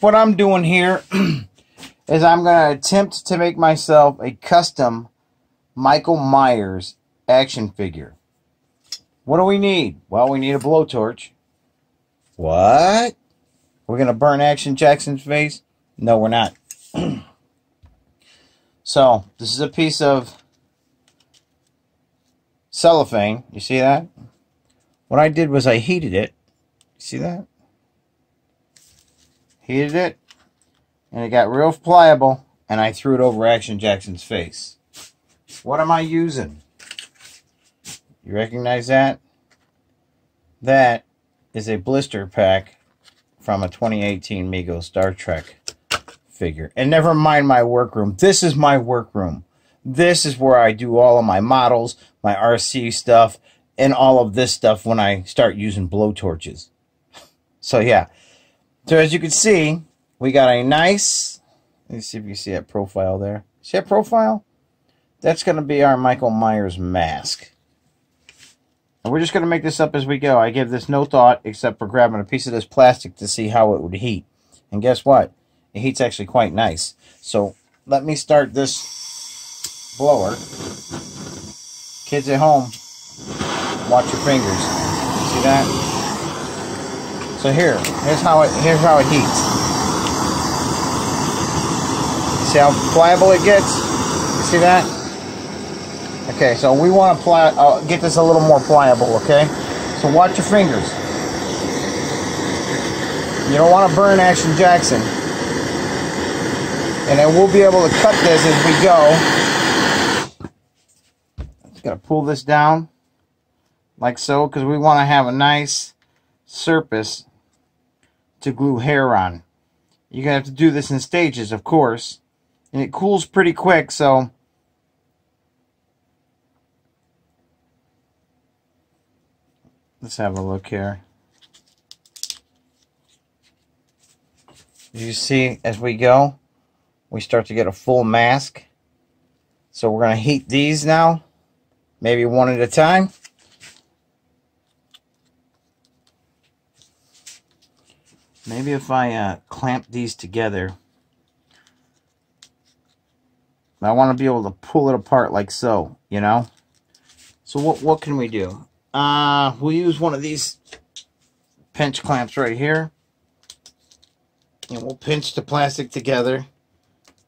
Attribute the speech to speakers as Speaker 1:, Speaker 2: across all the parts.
Speaker 1: what I'm doing here is I'm going to attempt to make myself a custom Michael Myers action figure. What do we need? Well, we need a blowtorch. What? We're going to burn Action Jackson's face? No, we're not. so, this is a piece of cellophane. You see that? What I did was I heated it. See that? Heated it. And it got real pliable. And I threw it over Action Jackson's face. What am I using? You recognize that? That is a blister pack from a 2018 Mego Star Trek figure. And never mind my workroom. This is my workroom. This is where I do all of my models, my RC stuff, and all of this stuff when I start using blowtorches. So yeah. So as you can see, we got a nice, let me see if you see that profile there. See that profile? That's going to be our Michael Myers mask. And we're just going to make this up as we go. I give this no thought except for grabbing a piece of this plastic to see how it would heat. And guess what? It heats actually quite nice. So let me start this blower. Kids at home, watch your fingers. See that? So here, here's how it here's how it heats. See how pliable it gets? You see that? Okay, so we want to pli uh, get this a little more pliable, okay? So watch your fingers. You don't want to burn Action Jackson. And then we'll be able to cut this as we go. Just got to pull this down like so because we want to have a nice surface to glue hair on. You're going to have to do this in stages, of course. And it cools pretty quick, so Let's have a look here. You see, as we go, we start to get a full mask. So we're going to heat these now, maybe one at a time. Maybe if I uh, clamp these together, I want to be able to pull it apart like so, you know? So what, what can we do? Uh, we'll use one of these pinch clamps right here. And we'll pinch the plastic together.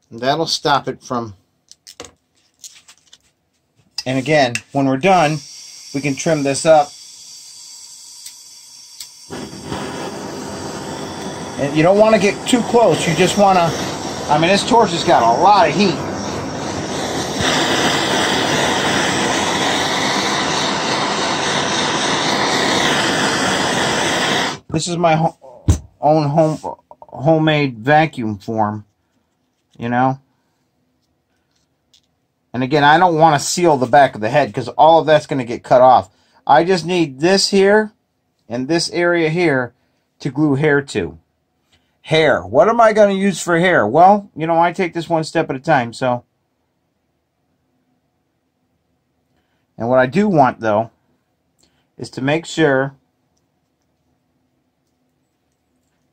Speaker 1: And that'll stop it from... And again, when we're done, we can trim this up. And you don't want to get too close. You just want to... I mean, this torch has got a lot of heat. This is my ho own home homemade vacuum form, you know. And again, I don't want to seal the back of the head because all of that's going to get cut off. I just need this here and this area here to glue hair to. Hair. What am I going to use for hair? Well, you know, I take this one step at a time, so. And what I do want, though, is to make sure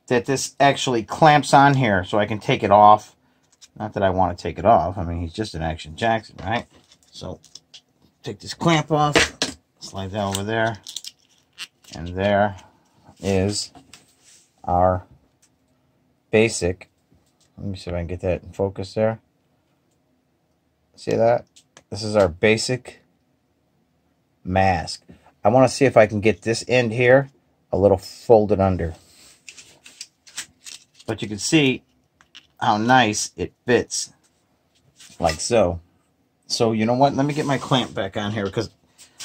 Speaker 1: that this actually clamps on here so I can take it off. Not that I want to take it off. I mean, he's just an Action Jackson, right? So, take this clamp off, slide that over there, and there is our basic. Let me see if I can get that in focus there. See that? This is our basic mask. I want to see if I can get this end here a little folded under. But you can see how nice it fits. Like so. So you know what? Let me get my clamp back on here because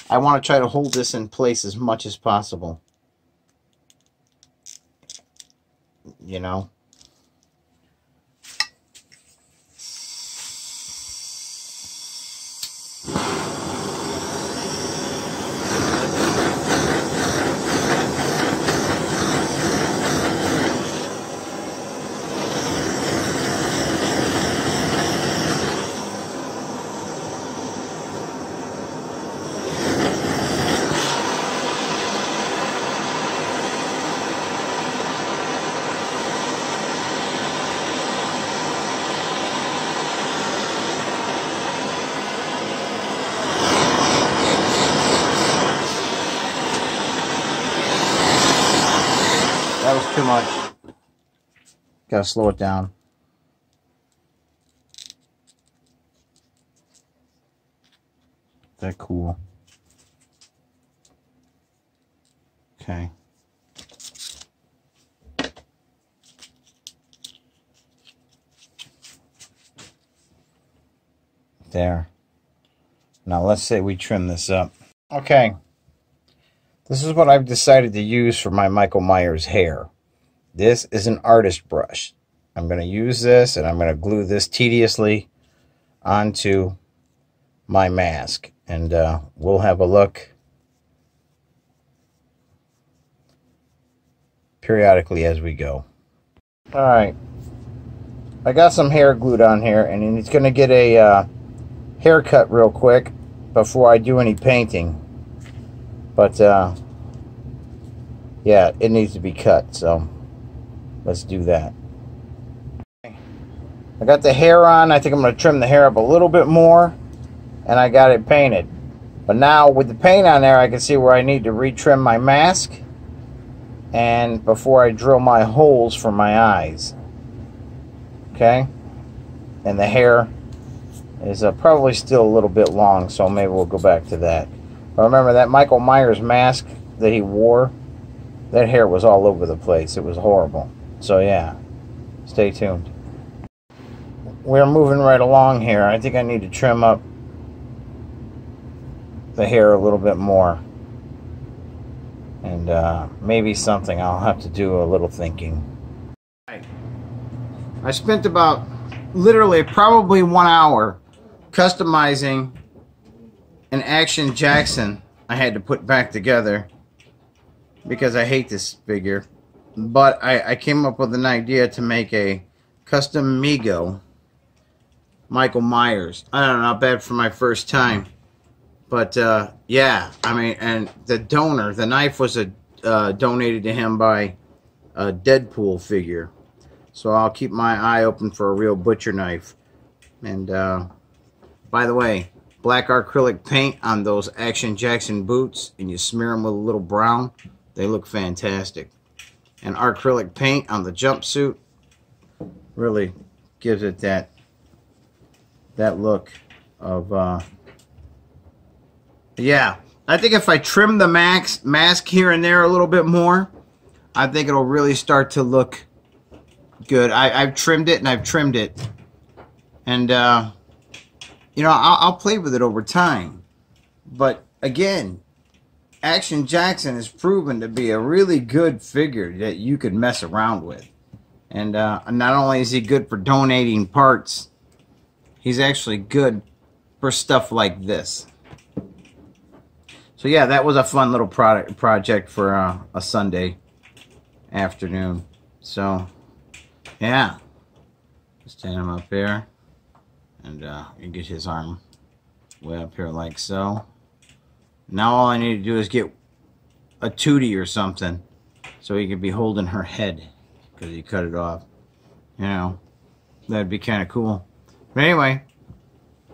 Speaker 1: I want to try to hold this in place as much as possible. You know? Too much. Gotta slow it down. That cool. Okay. There. Now let's say we trim this up. Okay. This is what I've decided to use for my Michael Myers hair. This is an artist brush. I'm going to use this and I'm going to glue this tediously onto my mask. And uh, we'll have a look periodically as we go. Alright. I got some hair glued on here and it's going to get a uh, haircut real quick before I do any painting. But, uh, yeah, it needs to be cut, so let's do that. I got the hair on. I think I'm going to trim the hair up a little bit more, and I got it painted. But now, with the paint on there, I can see where I need to retrim my mask and before I drill my holes for my eyes. Okay? And the hair is uh, probably still a little bit long, so maybe we'll go back to that. But remember that Michael Myers mask that he wore, that hair was all over the place. It was horrible. So yeah, stay tuned. We're moving right along here. I think I need to trim up the hair a little bit more. And uh, maybe something I'll have to do a little thinking. I spent about literally probably one hour customizing an Action Jackson I had to put back together because I hate this figure. But I, I came up with an idea to make a custom Mego Michael Myers. I don't know, not bad for my first time. But uh, yeah, I mean, and the donor, the knife was a, uh, donated to him by a Deadpool figure. So I'll keep my eye open for a real butcher knife. And uh, by the way, black acrylic paint on those Action Jackson boots and you smear them with a little brown, they look fantastic. And acrylic paint on the jumpsuit really gives it that that look of uh yeah. I think if I trim the max mask here and there a little bit more I think it'll really start to look good. I, I've trimmed it and I've trimmed it. And uh you know, I'll, I'll play with it over time. But again, Action Jackson has proven to be a really good figure that you could mess around with. And uh, not only is he good for donating parts, he's actually good for stuff like this. So yeah, that was a fun little product project for uh, a Sunday afternoon. So yeah, just stand him up here, and uh, get his arm way up here like so. Now all I need to do is get a tootie or something so he could be holding her head because he cut it off. You know, that'd be kind of cool. But anyway,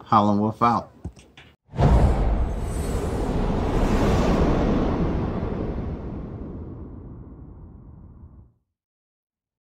Speaker 1: Howlin' Wolf out.